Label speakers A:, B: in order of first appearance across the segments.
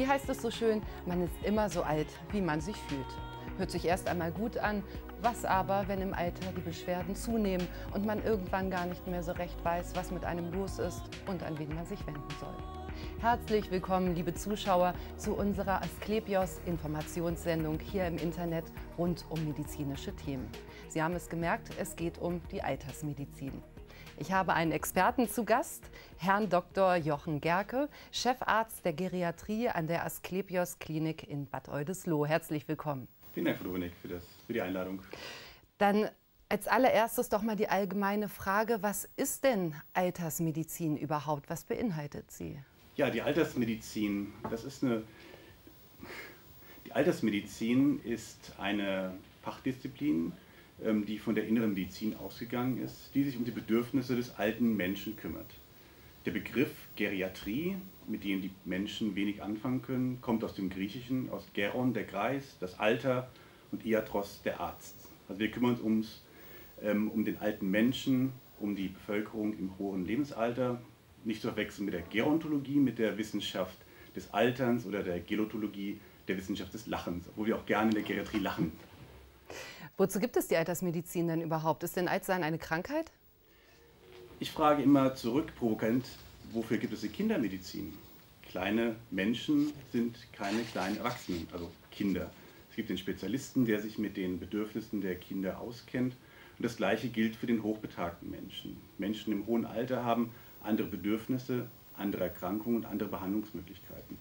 A: Wie heißt es so schön, man ist immer so alt, wie man sich fühlt. Hört sich erst einmal gut an, was aber, wenn im Alter die Beschwerden zunehmen und man irgendwann gar nicht mehr so recht weiß, was mit einem los ist und an wen man sich wenden soll. Herzlich willkommen, liebe Zuschauer, zu unserer Asklepios Informationssendung hier im Internet rund um medizinische Themen. Sie haben es gemerkt, es geht um die Altersmedizin. Ich habe einen Experten zu Gast, Herrn Dr. Jochen Gerke, Chefarzt der Geriatrie an der Asklepios Klinik in Bad Oldesloe. Herzlich willkommen.
B: Vielen Dank, Frau Dominik, für, das, für die Einladung.
A: Dann als allererstes doch mal die allgemeine Frage, was ist denn Altersmedizin überhaupt? Was beinhaltet sie?
B: Ja, die Altersmedizin, das ist eine. Die Altersmedizin ist eine Fachdisziplin, die von der inneren Medizin ausgegangen ist, die sich um die Bedürfnisse des alten Menschen kümmert. Der Begriff Geriatrie, mit dem die Menschen wenig anfangen können, kommt aus dem Griechischen, aus Geron, der Greis, das Alter und Iatros, der Arzt. Also wir kümmern uns ums, ähm, um den alten Menschen, um die Bevölkerung im hohen Lebensalter, nicht zu verwechseln mit der Gerontologie, mit der Wissenschaft des Alterns oder der Gelotologie, der Wissenschaft des Lachens, obwohl wir auch gerne in der Geriatrie lachen.
A: Wozu gibt es die Altersmedizin denn überhaupt? Ist denn Altsein eine Krankheit?
B: Ich frage immer zurück, provokant, wofür gibt es die Kindermedizin? Kleine Menschen sind keine kleinen Erwachsenen, also Kinder. Es gibt den Spezialisten, der sich mit den Bedürfnissen der Kinder auskennt. Und das Gleiche gilt für den hochbetagten Menschen. Menschen im hohen Alter haben andere Bedürfnisse, andere Erkrankungen und andere Behandlungsmöglichkeiten.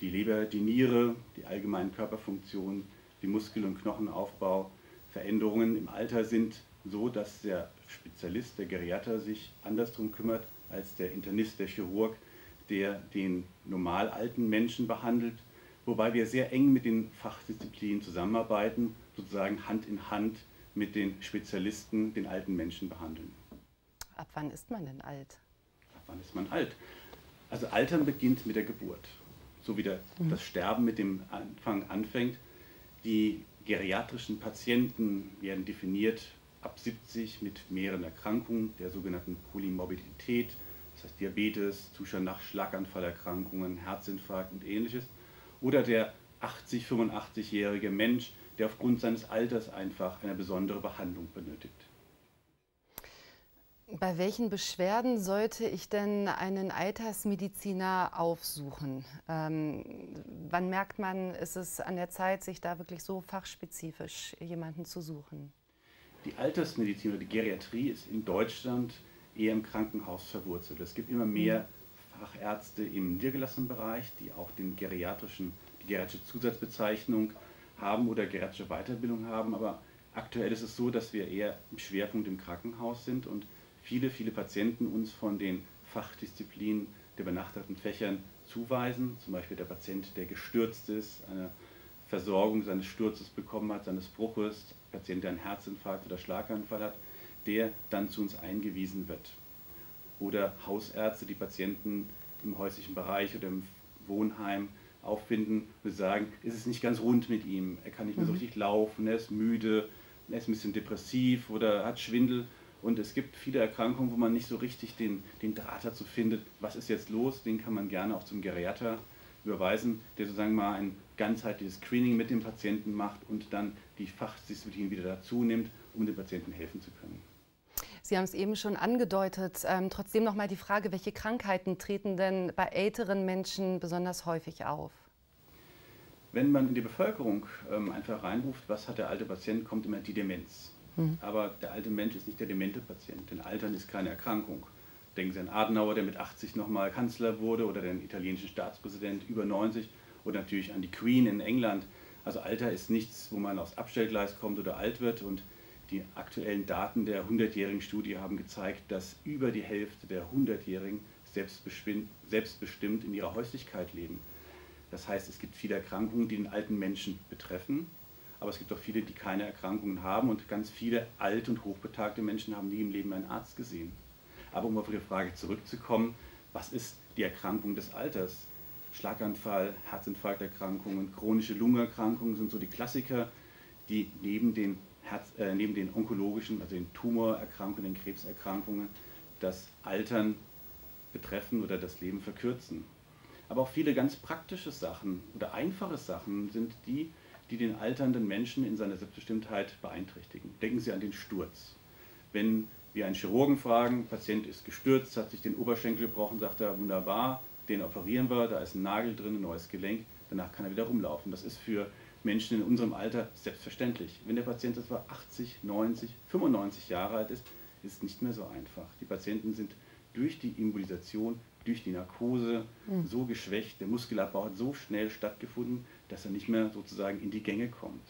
B: Die Leber, die Niere, die allgemeinen Körperfunktionen, die Muskel- und Knochenaufbau, Veränderungen im Alter sind so, dass der Spezialist, der Geriater, sich anders darum kümmert als der Internist, der Chirurg, der den normal alten Menschen behandelt, wobei wir sehr eng mit den Fachdisziplinen zusammenarbeiten, sozusagen Hand in Hand mit den Spezialisten den alten Menschen behandeln.
A: Ab wann ist man denn alt?
B: Ab wann ist man alt? Also Altern beginnt mit der Geburt. So wie der, mhm. das Sterben mit dem Anfang anfängt. Die geriatrischen Patienten werden definiert ab 70 mit mehreren Erkrankungen, der sogenannten Polymorbidität, das heißt Diabetes, Zustand nach Schlaganfallerkrankungen, Herzinfarkt und ähnliches. Oder der 80, 85-jährige Mensch, der aufgrund seines Alters einfach eine besondere Behandlung benötigt.
A: Bei welchen Beschwerden sollte ich denn einen Altersmediziner aufsuchen? Ähm, wann merkt man, ist es an der Zeit, sich da wirklich so fachspezifisch jemanden zu suchen?
B: Die Altersmedizin oder die Geriatrie ist in Deutschland eher im Krankenhaus verwurzelt. Es gibt immer mehr mhm. Fachärzte im niedergelassenen Bereich, die auch den geriatrischen, die geriatrische Zusatzbezeichnung haben oder geriatrische Weiterbildung haben. Aber aktuell ist es so, dass wir eher im Schwerpunkt im Krankenhaus sind und viele, viele Patienten uns von den Fachdisziplinen der benachteiligten Fächern zuweisen. Zum Beispiel der Patient, der gestürzt ist, eine Versorgung seines Sturzes bekommen hat, seines Bruches, Patient, der einen Herzinfarkt oder Schlaganfall hat, der dann zu uns eingewiesen wird. Oder Hausärzte, die Patienten im häuslichen Bereich oder im Wohnheim auffinden und sagen, ist es nicht ganz rund mit ihm, er kann nicht mehr so mhm. richtig laufen, er ist müde, er ist ein bisschen depressiv oder hat Schwindel und es gibt viele Erkrankungen, wo man nicht so richtig den, den Draht dazu findet, was ist jetzt los. Den kann man gerne auch zum Geriater überweisen, der sozusagen mal ein ganzheitliches Screening mit dem Patienten macht und dann die Fachdisziplin wieder dazu nimmt, um dem Patienten helfen zu können.
A: Sie haben es eben schon angedeutet. Ähm, trotzdem noch mal die Frage, welche Krankheiten treten denn bei älteren Menschen besonders häufig auf?
B: Wenn man in die Bevölkerung ähm, einfach reinruft, was hat der alte Patient, kommt immer die Demenz. Mhm. Aber der alte Mensch ist nicht der demente Patient, denn Altern ist keine Erkrankung. Denken Sie an Adenauer, der mit 80 nochmal Kanzler wurde, oder den italienischen Staatspräsident über 90, oder natürlich an die Queen in England. Also Alter ist nichts, wo man aufs Abstellgleis kommt oder alt wird. Und die aktuellen Daten der 100-jährigen Studie haben gezeigt, dass über die Hälfte der 100-jährigen selbstbestimmt in ihrer Häuslichkeit leben. Das heißt, es gibt viele Erkrankungen, die den alten Menschen betreffen aber es gibt auch viele, die keine Erkrankungen haben und ganz viele alte und hochbetagte Menschen haben nie im Leben einen Arzt gesehen. Aber um auf Ihre Frage zurückzukommen, was ist die Erkrankung des Alters? Schlaganfall, Herzinfarkterkrankungen, chronische Lungenerkrankungen sind so die Klassiker, die neben den, Herz, äh, neben den onkologischen, also den Tumorerkrankungen, den Krebserkrankungen, das Altern betreffen oder das Leben verkürzen. Aber auch viele ganz praktische Sachen oder einfache Sachen sind die, die den alternden Menschen in seiner Selbstbestimmtheit beeinträchtigen. Denken Sie an den Sturz. Wenn wir einen Chirurgen fragen, Patient ist gestürzt, hat sich den Oberschenkel gebrochen, sagt er, wunderbar, den operieren wir, da ist ein Nagel drin, ein neues Gelenk, danach kann er wieder rumlaufen. Das ist für Menschen in unserem Alter selbstverständlich. Wenn der Patient etwa 80, 90, 95 Jahre alt ist, ist es nicht mehr so einfach. Die Patienten sind durch die Embolisation, durch die Narkose mhm. so geschwächt, der Muskelabbau hat so schnell stattgefunden, dass er nicht mehr sozusagen in die Gänge kommt.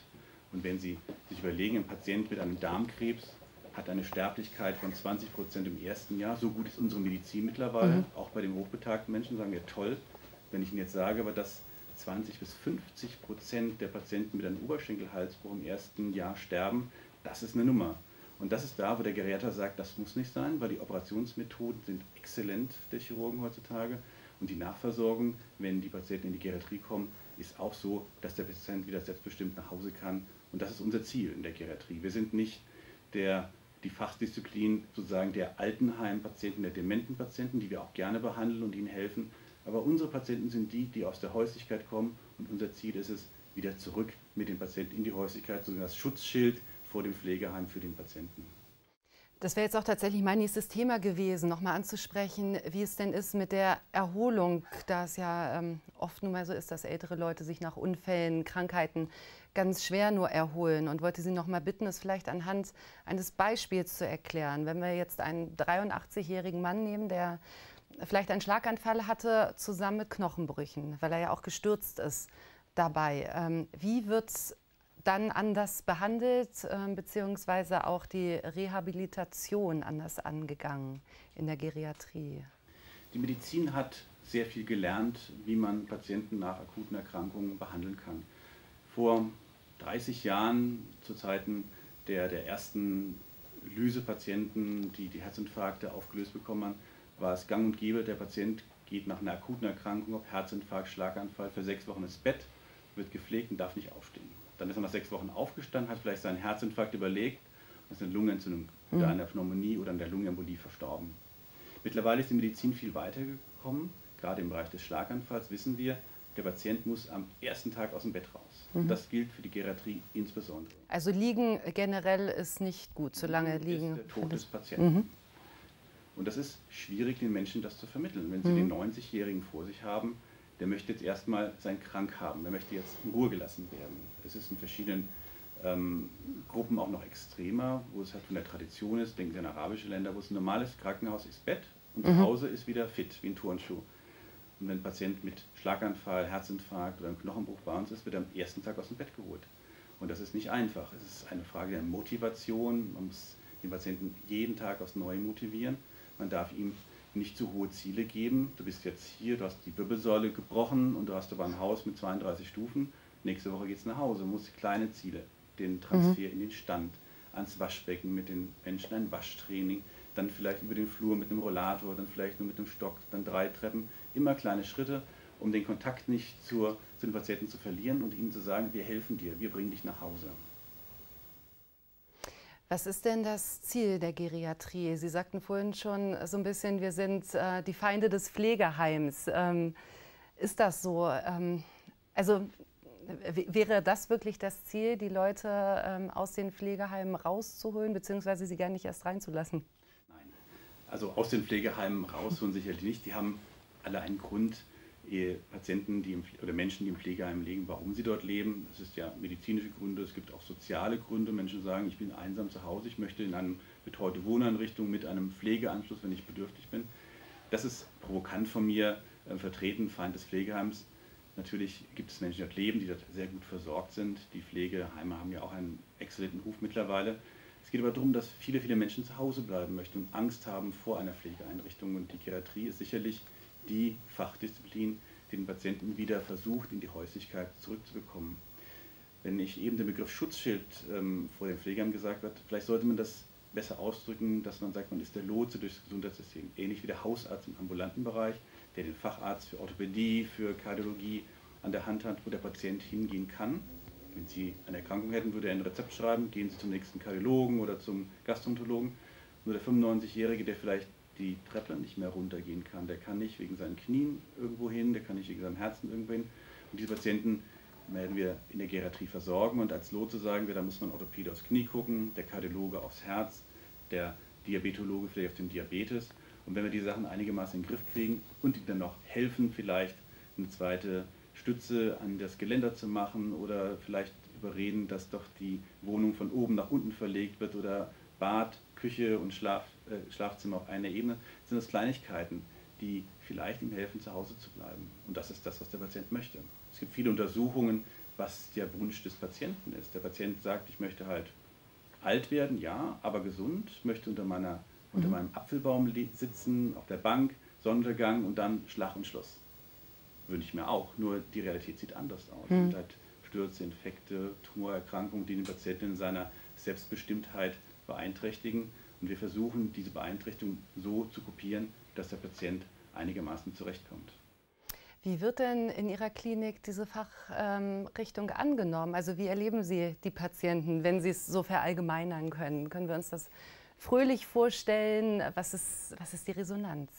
B: Und wenn Sie sich überlegen, ein Patient mit einem Darmkrebs hat eine Sterblichkeit von 20 Prozent im ersten Jahr. So gut ist unsere Medizin mittlerweile. Mhm. Auch bei den hochbetagten Menschen sagen wir toll. Wenn ich Ihnen jetzt sage, aber dass 20 bis 50 Prozent der Patienten mit einem Oberschenkelhalsbruch im ersten Jahr sterben, das ist eine Nummer. Und das ist da, wo der Geriater sagt, das muss nicht sein, weil die Operationsmethoden sind exzellent der Chirurgen heutzutage. Und die Nachversorgung, wenn die Patienten in die Geriatrie kommen, ist auch so, dass der Patient wieder selbstbestimmt nach Hause kann. Und das ist unser Ziel in der Geriatrie. Wir sind nicht der, die Fachdisziplin sozusagen der Altenheimpatienten, der dementen Patienten, die wir auch gerne behandeln und ihnen helfen. Aber unsere Patienten sind die, die aus der Häuslichkeit kommen. Und unser Ziel ist es, wieder zurück mit den Patienten in die Häuslichkeit, sozusagen das Schutzschild vor dem Pflegeheim für den Patienten.
A: Das wäre jetzt auch tatsächlich mein nächstes Thema gewesen, nochmal anzusprechen, wie es denn ist mit der Erholung, da es ja ähm, oft nun mal so ist, dass ältere Leute sich nach Unfällen, Krankheiten ganz schwer nur erholen und wollte Sie noch mal bitten, es vielleicht anhand eines Beispiels zu erklären. Wenn wir jetzt einen 83-jährigen Mann nehmen, der vielleicht einen Schlaganfall hatte, zusammen mit Knochenbrüchen, weil er ja auch gestürzt ist dabei. Ähm, wie wird es dann anders behandelt, äh, beziehungsweise auch die Rehabilitation anders angegangen in der Geriatrie?
B: Die Medizin hat sehr viel gelernt, wie man Patienten nach akuten Erkrankungen behandeln kann. Vor 30 Jahren, zu Zeiten der, der ersten Lysepatienten, die die Herzinfarkte aufgelöst bekommen haben, war es gang und gäbe, der Patient geht nach einer akuten Erkrankung, ob Herzinfarkt, Schlaganfall, für sechs Wochen ins Bett, wird gepflegt und darf nicht aufstehen. Dann ist er nach sechs Wochen aufgestanden, hat vielleicht seinen Herzinfarkt überlegt und ist eine Lungenentzündung mhm. oder einer Pneumonie oder an der Lungenembolie verstorben. Mittlerweile ist die Medizin viel weitergekommen. Gerade im Bereich des Schlaganfalls wissen wir, der Patient muss am ersten Tag aus dem Bett raus. Mhm. Das gilt für die Geriatrie insbesondere.
A: Also liegen generell ist nicht gut, solange liegen.
B: Ist der Tod des Patienten. Mhm. Und das ist schwierig, den Menschen das zu vermitteln. Wenn Sie mhm. den 90-Jährigen vor sich haben, der möchte jetzt erstmal sein Krank haben, der möchte jetzt in Ruhe gelassen werden. Es ist in verschiedenen ähm, Gruppen auch noch extremer, wo es halt von der Tradition ist, denken Sie an arabische Länder, wo es ein normales Krankenhaus ist Bett und mhm. zu Hause ist wieder fit, wie ein Turnschuh. Und wenn ein Patient mit Schlaganfall, Herzinfarkt oder einem Knochenbruch bei uns ist, wird er am ersten Tag aus dem Bett geholt. Und das ist nicht einfach. Es ist eine Frage der Motivation. Man muss den Patienten jeden Tag aufs Neue motivieren. Man darf ihm nicht zu hohe Ziele geben. Du bist jetzt hier, du hast die Wirbelsäule gebrochen und du hast aber ein Haus mit 32 Stufen. Nächste Woche geht es nach Hause. Du musst kleine Ziele, den Transfer mhm. in den Stand, ans Waschbecken mit den Menschen, ein Waschtraining, dann vielleicht über den Flur mit einem Rollator, dann vielleicht nur mit einem Stock, dann drei Treppen. Immer kleine Schritte, um den Kontakt nicht zur, zu den Patienten zu verlieren und ihnen zu sagen, wir helfen dir, wir bringen dich nach Hause.
A: Was ist denn das Ziel der Geriatrie? Sie sagten vorhin schon so ein bisschen, wir sind äh, die Feinde des Pflegeheims. Ähm, ist das so? Ähm, also wäre das wirklich das Ziel, die Leute ähm, aus den Pflegeheimen rauszuholen, beziehungsweise sie gar nicht erst reinzulassen?
B: Nein, also aus den Pflegeheimen rausholen sicherlich nicht. Die haben alle einen Grund, Patienten die im, oder Menschen, die im Pflegeheim leben, warum sie dort leben. Es ist ja medizinische Gründe, es gibt auch soziale Gründe. Menschen sagen, ich bin einsam zu Hause, ich möchte in eine betreute Wohneinrichtung mit einem Pflegeanschluss, wenn ich bedürftig bin. Das ist provokant von mir äh, vertreten, Feind des Pflegeheims. Natürlich gibt es Menschen, die dort leben, die dort sehr gut versorgt sind. Die Pflegeheime haben ja auch einen exzellenten Ruf mittlerweile. Es geht aber darum, dass viele, viele Menschen zu Hause bleiben möchten und Angst haben vor einer Pflegeeinrichtung. Und die Geriatrie ist sicherlich die Fachdisziplin, den Patienten wieder versucht, in die Häuslichkeit zurückzubekommen. Wenn ich eben den Begriff Schutzschild ähm, vor den Pflegern gesagt wird, vielleicht sollte man das besser ausdrücken, dass man sagt, man ist der Lotse durchs Gesundheitssystem, ähnlich wie der Hausarzt im ambulanten Bereich, der den Facharzt für Orthopädie, für Kardiologie an der Hand hat, wo der Patient hingehen kann. Wenn Sie eine Erkrankung hätten, würde er ein Rezept schreiben, gehen Sie zum nächsten Kardiologen oder zum Gastroenterologen. Nur der 95-Jährige, der vielleicht die Treppe nicht mehr runtergehen kann. Der kann nicht wegen seinen Knien irgendwo hin, der kann nicht wegen seinem Herzen irgendwo hin. Und diese Patienten werden wir in der Geriatrie versorgen und als Lotse sagen wir, da muss man Orthopäde aufs Knie gucken, der Kardiologe aufs Herz, der Diabetologe vielleicht auf den Diabetes. Und wenn wir die Sachen einigermaßen in den Griff kriegen und ihnen dann noch helfen, vielleicht eine zweite Stütze an das Geländer zu machen oder vielleicht überreden, dass doch die Wohnung von oben nach unten verlegt wird oder Bad, Küche und Schlaf, äh, Schlafzimmer auf einer Ebene, sind das Kleinigkeiten, die vielleicht ihm helfen, zu Hause zu bleiben. Und das ist das, was der Patient möchte. Es gibt viele Untersuchungen, was der Wunsch des Patienten ist. Der Patient sagt, ich möchte halt alt werden, ja, aber gesund, möchte unter, meiner, mhm. unter meinem Apfelbaum sitzen, auf der Bank, Sonnenuntergang und dann Schlag und Schluss. Wünsche ich mir auch, nur die Realität sieht anders aus. Mhm. Und hat Stürze, Infekte, Tumorerkrankungen, die den Patienten in seiner Selbstbestimmtheit beeinträchtigen. Und wir versuchen, diese Beeinträchtigung so zu kopieren, dass der Patient einigermaßen zurechtkommt.
A: Wie wird denn in Ihrer Klinik diese Fachrichtung ähm, angenommen? Also wie erleben Sie die Patienten, wenn Sie es so verallgemeinern können? Können wir uns das fröhlich vorstellen? Was ist, was ist die Resonanz?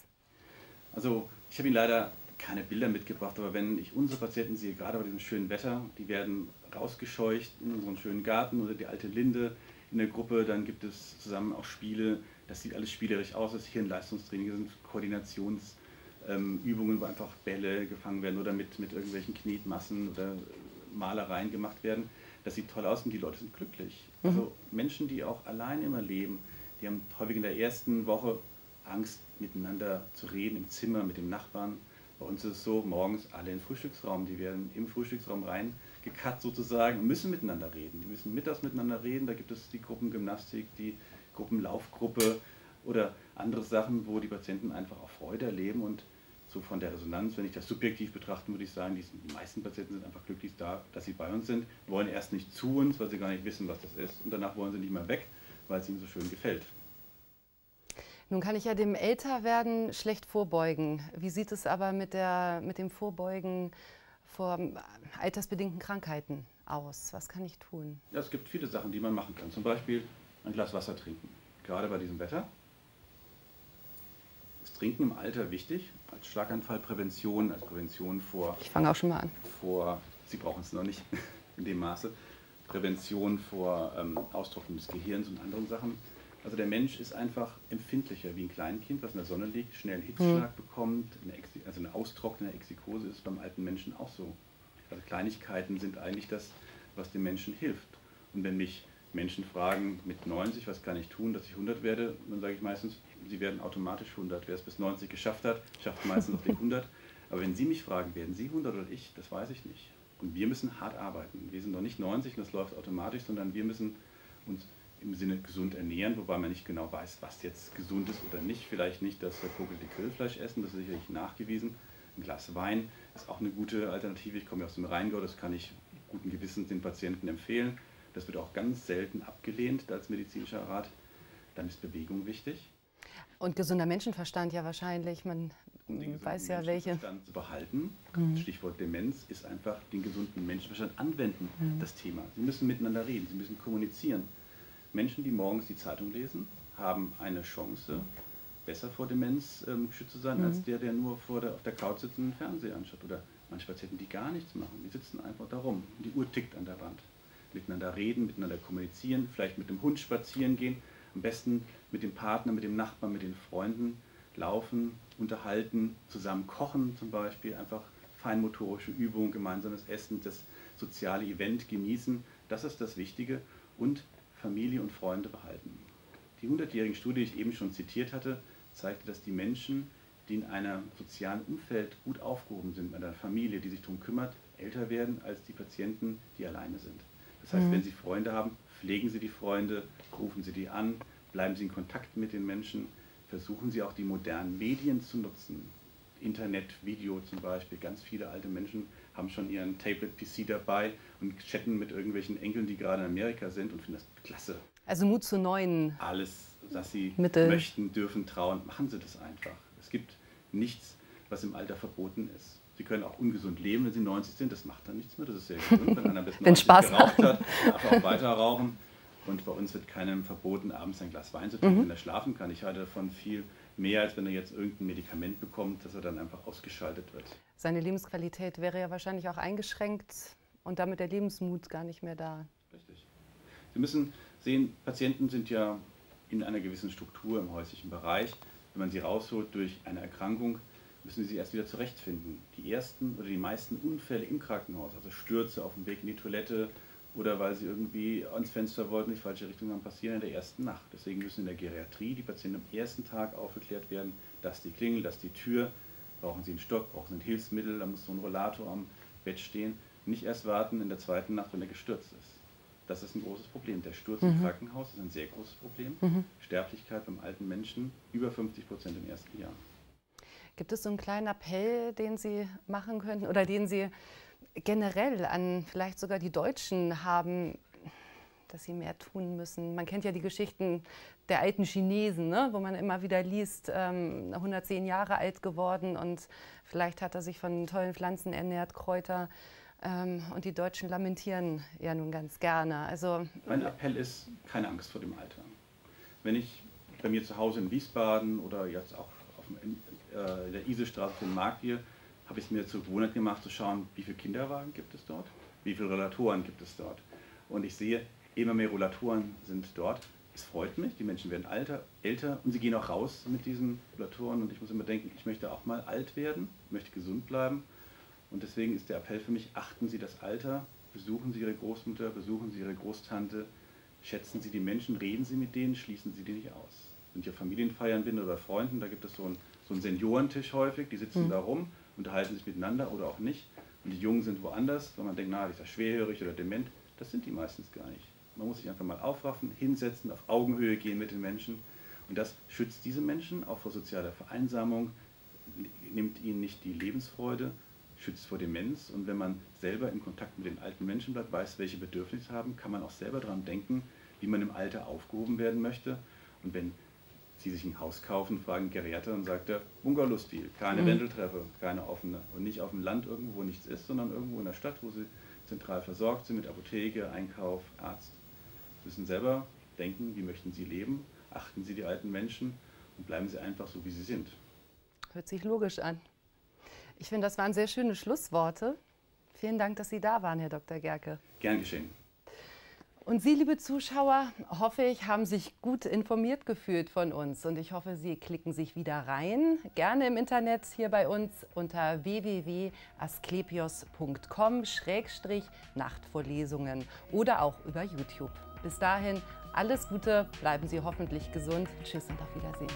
B: Also ich habe Ihnen leider keine Bilder mitgebracht, aber wenn ich unsere Patienten sehe, gerade bei diesem schönen Wetter, die werden rausgescheucht in unseren schönen Garten oder die alte Linde in der Gruppe, dann gibt es zusammen auch Spiele, das sieht alles spielerisch aus, das ist hier ein Leistungstraining, das sind Koordinations- ähm, wo einfach Bälle gefangen werden oder mit, mit irgendwelchen Knetmassen oder Malereien gemacht werden. Das sieht toll aus und die Leute sind glücklich. Mhm. Also Menschen, die auch allein immer leben, die haben häufig in der ersten Woche Angst, miteinander zu reden im Zimmer mit dem Nachbarn. Bei uns ist es so, morgens alle in den Frühstücksraum, die werden im Frühstücksraum reingekatzt sozusagen und müssen miteinander reden. Die müssen mittags miteinander reden, da gibt es die Gruppengymnastik, die Gruppenlaufgruppe oder andere Sachen, wo die Patienten einfach auch Freude erleben und so von der Resonanz, wenn ich das subjektiv betrachten würde ich sagen, die, meisten Patienten sind einfach glücklich da, dass sie bei uns sind, wollen erst nicht zu uns, weil sie gar nicht wissen, was das ist und danach wollen sie nicht mehr weg, weil es ihnen so schön gefällt.
A: Nun kann ich ja dem Älterwerden schlecht vorbeugen. Wie sieht es aber mit, der, mit dem Vorbeugen vor altersbedingten Krankheiten aus? Was kann ich tun?
B: Ja, es gibt viele Sachen, die man machen kann. Zum Beispiel ein Glas Wasser trinken. Gerade bei diesem Wetter ist Trinken im Alter wichtig, als Schlaganfallprävention, als Prävention vor.
A: Ich fange auch schon mal an.
B: Vor, Sie brauchen es noch nicht in dem Maße. Prävention vor ähm, Austrocknung des Gehirns und anderen Sachen. Also der Mensch ist einfach empfindlicher wie ein Kleinkind, was in der Sonne liegt, schnell einen Hitzschlag mhm. bekommt, eine also eine austrocknende Exikose ist beim alten Menschen auch so. Also Kleinigkeiten sind eigentlich das, was dem Menschen hilft. Und wenn mich Menschen fragen mit 90, was kann ich tun, dass ich 100 werde, dann sage ich meistens, sie werden automatisch 100. Wer es bis 90 geschafft hat, schafft meistens noch die 100. Aber wenn Sie mich fragen, werden Sie 100 oder ich, das weiß ich nicht. Und wir müssen hart arbeiten. Wir sind noch nicht 90 und das läuft automatisch, sondern wir müssen uns im Sinne gesund ernähren, wobei man nicht genau weiß, was jetzt gesund ist oder nicht. Vielleicht nicht das verkokelte Grillfleisch essen, das ist sicherlich nachgewiesen. Ein Glas Wein ist auch eine gute Alternative. Ich komme ja aus dem Rheingau, das kann ich guten Gewissens den Patienten empfehlen. Das wird auch ganz selten abgelehnt als medizinischer Rat. Dann ist Bewegung wichtig.
A: Und gesunder Menschenverstand ja wahrscheinlich. Man weiß ja welche.
B: Zu behalten, mhm. Stichwort Demenz, ist einfach den gesunden Menschenverstand anwenden, mhm. das Thema. Sie müssen miteinander reden, sie müssen kommunizieren. Menschen, die morgens die Zeitung lesen, haben eine Chance, besser vor Demenz ähm, geschützt zu sein, mhm. als der, der nur vor der, auf der Couch sitzt und den Fernseher anschaut. Oder manche Patienten, die gar nichts machen, die sitzen einfach da rum. Die Uhr tickt an der Wand miteinander reden, miteinander kommunizieren, vielleicht mit dem Hund spazieren gehen, am besten mit dem Partner, mit dem Nachbarn, mit den Freunden laufen, unterhalten, zusammen kochen zum Beispiel, einfach feinmotorische Übungen, gemeinsames Essen, das soziale Event genießen, das ist das Wichtige und Familie und Freunde behalten. Die 100-jährige Studie, die ich eben schon zitiert hatte, zeigte, dass die Menschen, die in einem sozialen Umfeld gut aufgehoben sind, mit einer Familie, die sich darum kümmert, älter werden als die Patienten, die alleine sind. Das heißt, mhm. wenn Sie Freunde haben, pflegen Sie die Freunde, rufen Sie die an, bleiben Sie in Kontakt mit den Menschen, versuchen Sie auch die modernen Medien zu nutzen. Internet, Video zum Beispiel. Ganz viele alte Menschen haben schon ihren Tablet-PC dabei und chatten mit irgendwelchen Enkeln, die gerade in Amerika sind und finden das klasse.
A: Also Mut zu neuen.
B: Alles, was Sie Mittel. möchten, dürfen, trauen, machen Sie das einfach. Es gibt nichts, was im Alter verboten ist. Sie können auch ungesund leben, wenn Sie 90 sind. Das macht dann nichts mehr. Das ist sehr gesund. Wenn einer bis 90
A: Spaß
B: geraucht hat, darf auch weiter rauchen. Und bei uns wird keinem verboten, abends ein Glas Wein zu trinken,
A: Mhm.
B: wenn er schlafen kann. Ich halte davon viel mehr, als wenn er jetzt irgendein Medikament bekommt, dass er dann einfach ausgeschaltet wird.
A: Seine Lebensqualität wäre ja wahrscheinlich auch eingeschränkt und damit der Lebensmut gar nicht mehr da.
B: Richtig. Sie müssen sehen, Patienten sind ja in einer gewissen Struktur im häuslichen Bereich. Wenn man sie rausholt durch eine Erkrankung, müssen sie sich erst wieder zurechtfinden. Die ersten oder die meisten Unfälle im Krankenhaus, also Stürze auf dem Weg in die Toilette oder weil sie irgendwie ans Fenster wollten, die falsche Richtung haben, passieren in der ersten Nacht. Deswegen müssen in der Geriatrie die Patienten am ersten Tag aufgeklärt werden, dass die Klingel, dass die Tür, brauchen sie einen Stock, brauchen sie ein Hilfsmittel, da muss so ein Rollator am Bett stehen. Nicht erst warten in der zweiten Nacht, wenn er gestürzt ist. Das ist ein großes Problem. Der Sturz im Krankenhaus ist ein sehr großes Problem. Sterblichkeit beim alten Menschen über 50 Prozent im ersten Jahr.
A: Gibt es so einen kleinen Appell, den Sie machen könnten oder den Sie generell an vielleicht sogar die Deutschen haben, dass sie mehr tun müssen? Man kennt ja die Geschichten der alten Chinesen, ne? wo man immer wieder liest, ähm, 110 Jahre alt geworden und vielleicht hat er sich von tollen Pflanzen ernährt, Kräuter. Ähm, und die Deutschen lamentieren ja nun ganz gerne. Also
B: Mein Appell ist, keine Angst vor dem Alter. Wenn ich bei mir zu Hause in Wiesbaden oder jetzt auch auf dem, in, äh, der Isestraße auf Markt gehe, habe ich es mir zur Gewohnheit gemacht zu schauen, wie viele Kinderwagen gibt es dort, wie viele Rollatoren gibt es dort. Und ich sehe, immer mehr Rollatoren sind dort. Es freut mich, die Menschen werden alter, älter und sie gehen auch raus mit diesen Rollatoren. Und ich muss immer denken, ich möchte auch mal alt werden, ich möchte gesund bleiben. Und deswegen ist der Appell für mich, achten Sie das Alter, besuchen Sie Ihre Großmutter, besuchen Sie Ihre Großtante, schätzen Sie die Menschen, reden Sie mit denen, schließen Sie die nicht aus. Wenn ich auf Familienfeiern bin oder bei Freunden, da gibt es so einen, so einen Seniorentisch häufig, die sitzen da rum, unterhalten sich miteinander oder auch nicht. Und die Jungen sind woanders, weil man denkt, na, die ist ja schwerhörig oder dement. Das sind die meistens gar nicht. Man muss sich einfach mal aufraffen, hinsetzen, auf Augenhöhe gehen mit den Menschen. Und das schützt diese Menschen auch vor sozialer Vereinsamung, nimmt ihnen nicht die Lebensfreude, schützt vor Demenz. Und wenn man selber in Kontakt mit den alten Menschen bleibt, weiß, welche Bedürfnisse haben, kann man auch selber daran denken, wie man im Alter aufgehoben werden möchte. Und wenn Sie sich ein Haus kaufen, fragen Geriater und sagt er, Bungalow-Stil, keine
A: Mhm.
B: Wendeltreppe, keine offene. Und nicht auf dem Land irgendwo, wo nichts ist, sondern irgendwo in der Stadt, wo Sie zentral versorgt sind mit Apotheke, Einkauf, Arzt. Sie müssen selber denken, wie möchten Sie leben, achten Sie die alten Menschen und bleiben Sie einfach so, wie Sie sind.
A: hört sich logisch an. Ich finde, das waren sehr schöne Schlussworte. Vielen Dank, dass Sie da waren, Herr Dr. Gerke.
B: Gern geschehen.
A: Und Sie, liebe Zuschauer, hoffe ich, haben sich gut informiert gefühlt von uns. Und ich hoffe, Sie klicken sich wieder rein. Gerne im Internet hier bei uns unter www.asklepios.com-nachtvorlesungen oder auch über YouTube. Bis dahin, alles Gute, bleiben Sie hoffentlich gesund. Tschüss und auf Wiedersehen.